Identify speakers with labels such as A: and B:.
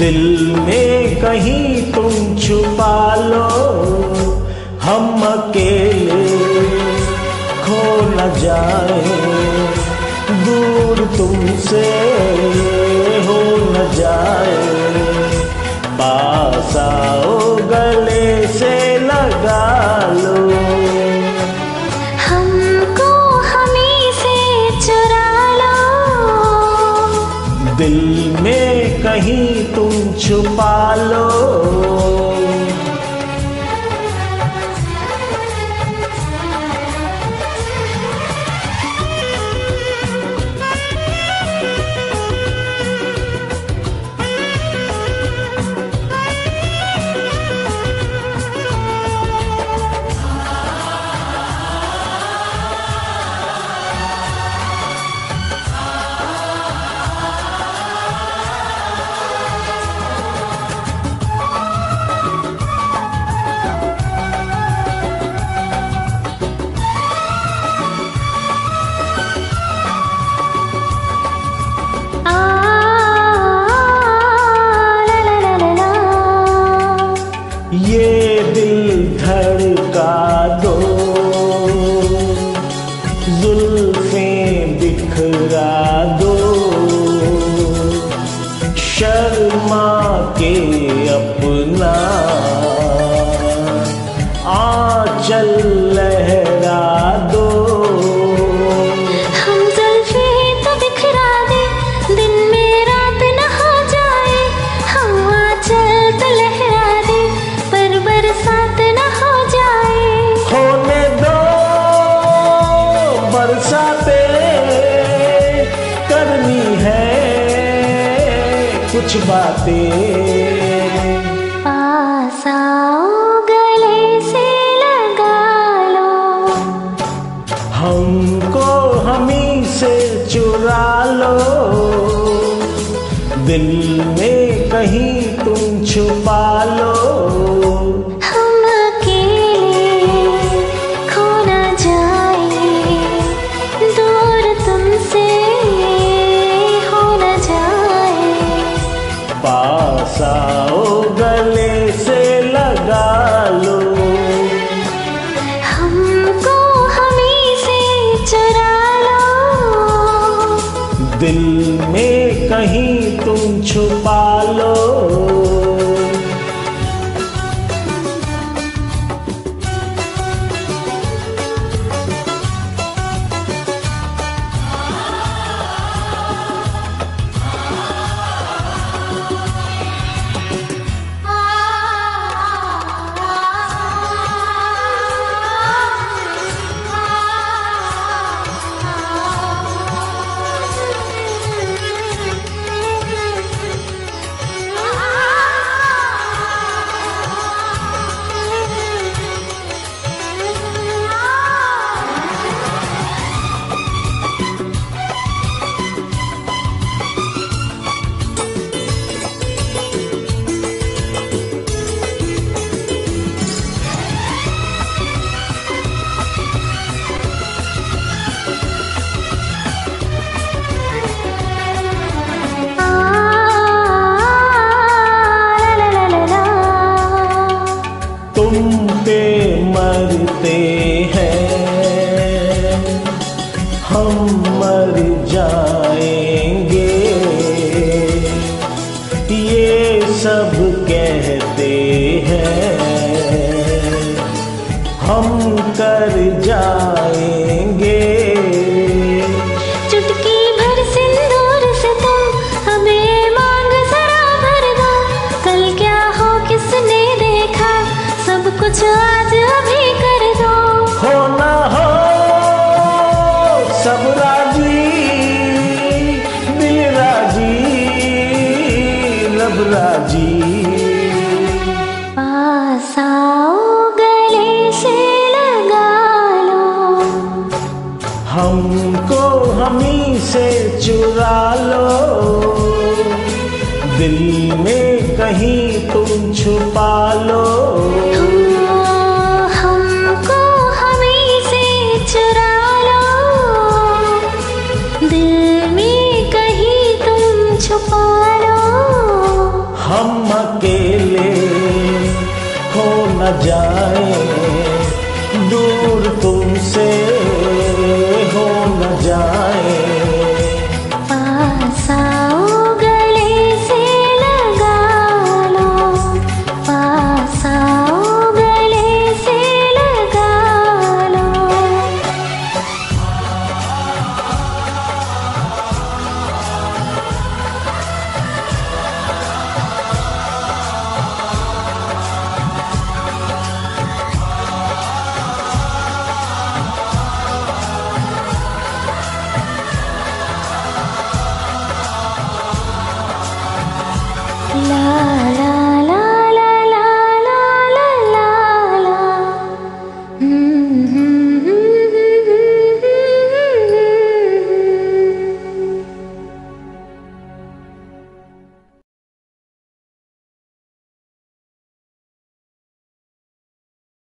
A: दिल में कहीं तुम छुपा लो, हम अकेले खो न जाए, दूर तुमसे हो न जाए। छुपा लो। कुछ बातें।
B: गले से लगा लो।
A: हमको हमी से चुरा लो। दिल में कहीं दिल में कहीं तुम छुपा लो। हम कर जाएँगे। से चुरा लो। दिल में कहीं तुम छुपा लो।